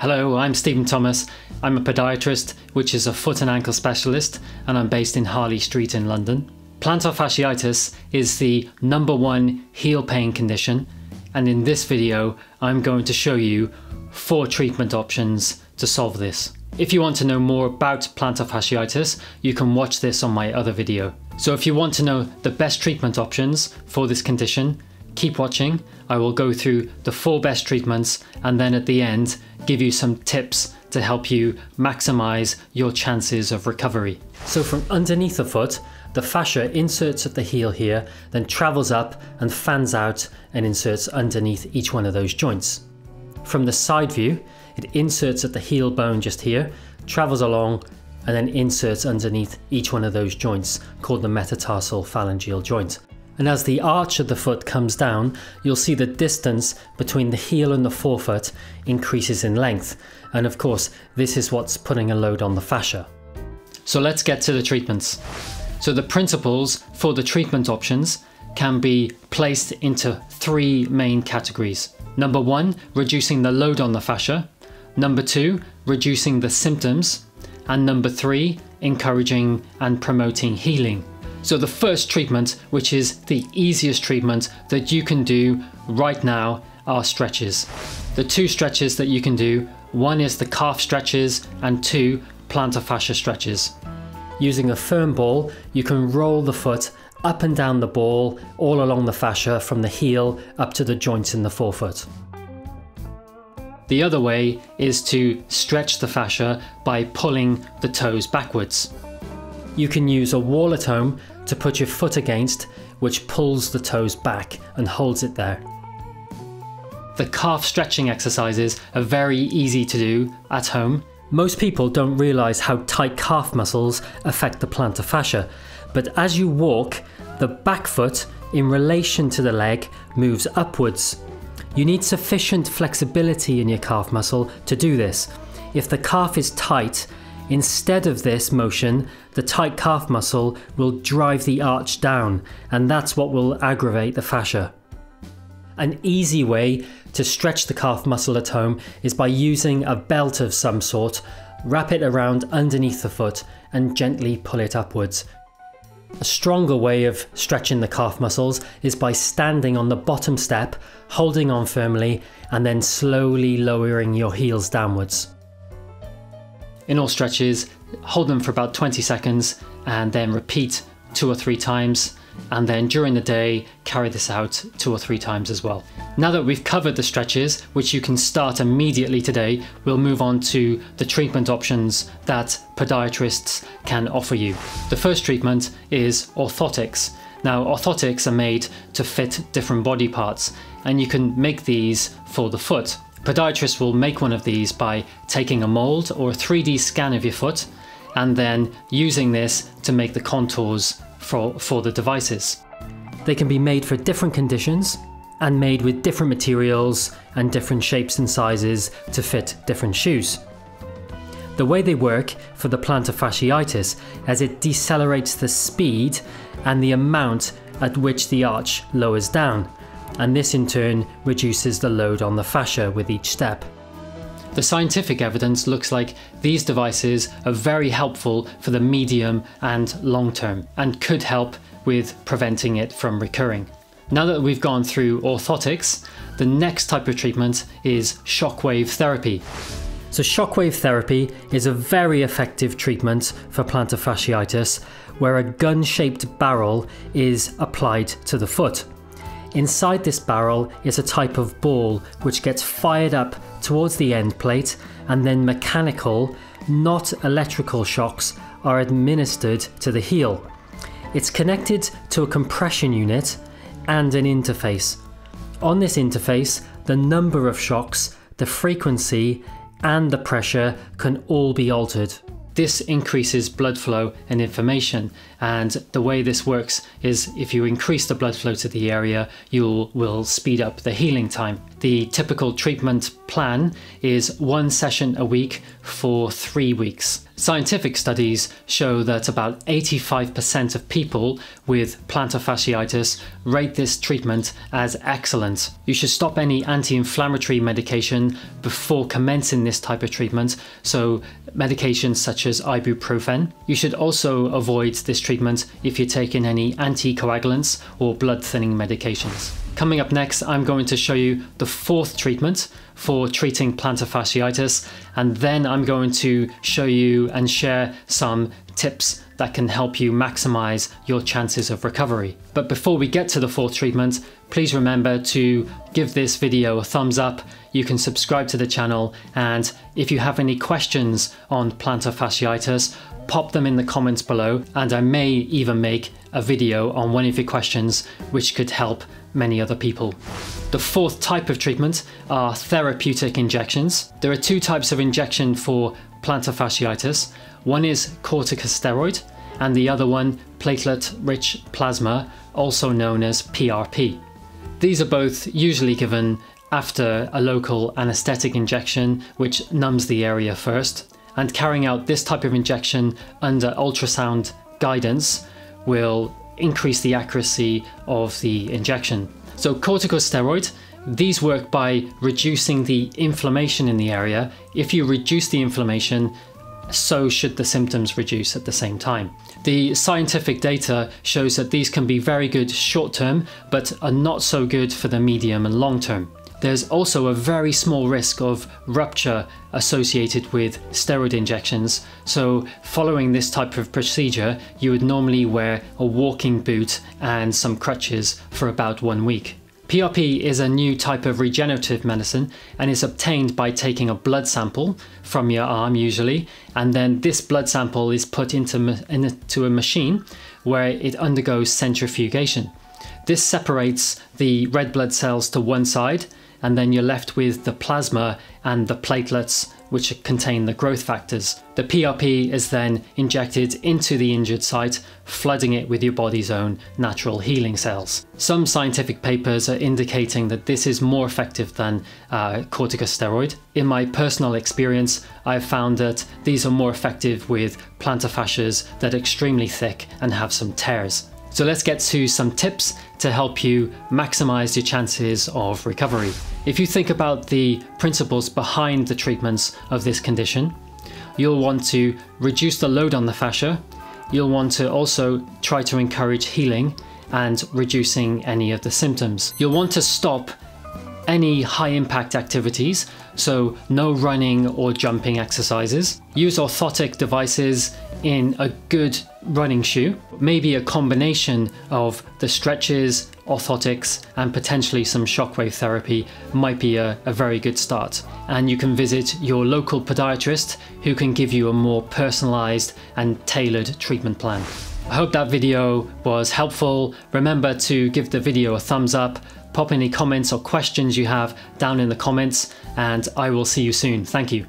Hello, I'm Steven Thomas. I'm a podiatrist, which is a foot and ankle specialist, and I'm based in Harley Street in London. Plantar fasciitis is the number one heel pain condition, and in this video, I'm going to show you four treatment options to solve this. If you want to know more about plantar fasciitis, you can watch this on my other video. So if you want to know the best treatment options for this condition, keep watching. I will go through the four best treatments and then at the end give you some tips to help you maximize your chances of recovery. So from underneath the foot, the fascia inserts at the heel here, then travels up and fans out and inserts underneath each one of those joints. From the side view, it inserts at the heel bone just here, travels along and then inserts underneath each one of those joints called the metatarsal phalangeal joint. And as the arch of the foot comes down, you'll see the distance between the heel and the forefoot increases in length. And of course, this is what's putting a load on the fascia. So let's get to the treatments. So the principles for the treatment options can be placed into three main categories. Number one, reducing the load on the fascia. Number two, reducing the symptoms. And number three, encouraging and promoting healing. So the first treatment, which is the easiest treatment that you can do right now, are stretches. The two stretches that you can do, one is the calf stretches and two plantar fascia stretches. Using a firm ball, you can roll the foot up and down the ball all along the fascia from the heel up to the joints in the forefoot. The other way is to stretch the fascia by pulling the toes backwards. You can use a wall at home to put your foot against, which pulls the toes back and holds it there. The calf stretching exercises are very easy to do at home. Most people don't realise how tight calf muscles affect the plantar fascia, but as you walk, the back foot in relation to the leg moves upwards. You need sufficient flexibility in your calf muscle to do this. If the calf is tight, Instead of this motion, the tight calf muscle will drive the arch down, and that's what will aggravate the fascia. An easy way to stretch the calf muscle at home is by using a belt of some sort, wrap it around underneath the foot, and gently pull it upwards. A stronger way of stretching the calf muscles is by standing on the bottom step, holding on firmly, and then slowly lowering your heels downwards in all stretches, hold them for about 20 seconds and then repeat two or three times. And then during the day, carry this out two or three times as well. Now that we've covered the stretches, which you can start immediately today, we'll move on to the treatment options that podiatrists can offer you. The first treatment is orthotics. Now, orthotics are made to fit different body parts, and you can make these for the foot. Podiatrists will make one of these by taking a mold or a 3D scan of your foot and then using this to make the contours for, for the devices. They can be made for different conditions and made with different materials and different shapes and sizes to fit different shoes. The way they work for the plantar fasciitis is it decelerates the speed and the amount at which the arch lowers down and this in turn reduces the load on the fascia with each step. The scientific evidence looks like these devices are very helpful for the medium and long term and could help with preventing it from recurring. Now that we've gone through orthotics, the next type of treatment is shockwave therapy. So, shockwave therapy is a very effective treatment for plantar fasciitis where a gun shaped barrel is applied to the foot. Inside this barrel is a type of ball which gets fired up towards the end plate and then mechanical, not electrical shocks are administered to the heel. It's connected to a compression unit and an interface. On this interface, the number of shocks, the frequency, and the pressure can all be altered. This increases blood flow and inflammation, And the way this works is if you increase the blood flow to the area, you will speed up the healing time. The typical treatment plan is one session a week for three weeks. Scientific studies show that about 85% of people with plantar fasciitis rate this treatment as excellent. You should stop any anti inflammatory medication before commencing this type of treatment, so medications such as ibuprofen. You should also avoid this treatment if you're taking any anticoagulants or blood thinning medications. Coming up next, I'm going to show you the fourth treatment for treating plantar fasciitis, and then I'm going to show you and share some tips that can help you maximize your chances of recovery. But before we get to the fourth treatment, please remember to give this video a thumbs up. You can subscribe to the channel, and if you have any questions on plantar fasciitis, pop them in the comments below, and I may even make a video on one of your questions which could help many other people. The fourth type of treatment are therapeutic injections. There are two types of injection for plantar fasciitis. One is corticosteroid and the other one platelet-rich plasma, also known as PRP. These are both usually given after a local anesthetic injection which numbs the area first and carrying out this type of injection under ultrasound guidance will increase the accuracy of the injection. So corticosteroid, these work by reducing the inflammation in the area. If you reduce the inflammation, so should the symptoms reduce at the same time. The scientific data shows that these can be very good short term, but are not so good for the medium and long term. There's also a very small risk of rupture associated with steroid injections, so following this type of procedure, you would normally wear a walking boot and some crutches for about one week. PRP is a new type of regenerative medicine and is obtained by taking a blood sample from your arm usually and then this blood sample is put into, into a machine where it undergoes centrifugation. This separates the red blood cells to one side and then you're left with the plasma and the platelets which contain the growth factors. The PRP is then injected into the injured site, flooding it with your body's own natural healing cells. Some scientific papers are indicating that this is more effective than uh, corticosteroid. In my personal experience, I've found that these are more effective with plantar fascias that are extremely thick and have some tears. So let's get to some tips to help you maximize your chances of recovery. If you think about the principles behind the treatments of this condition, you'll want to reduce the load on the fascia. You'll want to also try to encourage healing and reducing any of the symptoms. You'll want to stop any high impact activities, so no running or jumping exercises. Use orthotic devices in a good running shoe, maybe a combination of the stretches, orthotics, and potentially some shockwave therapy might be a, a, very good start. And you can visit your local podiatrist who can give you a more personalized and tailored treatment plan. I hope that video was helpful. Remember to give the video a thumbs up, pop any comments or questions you have down in the comments, and I will see you soon. Thank you.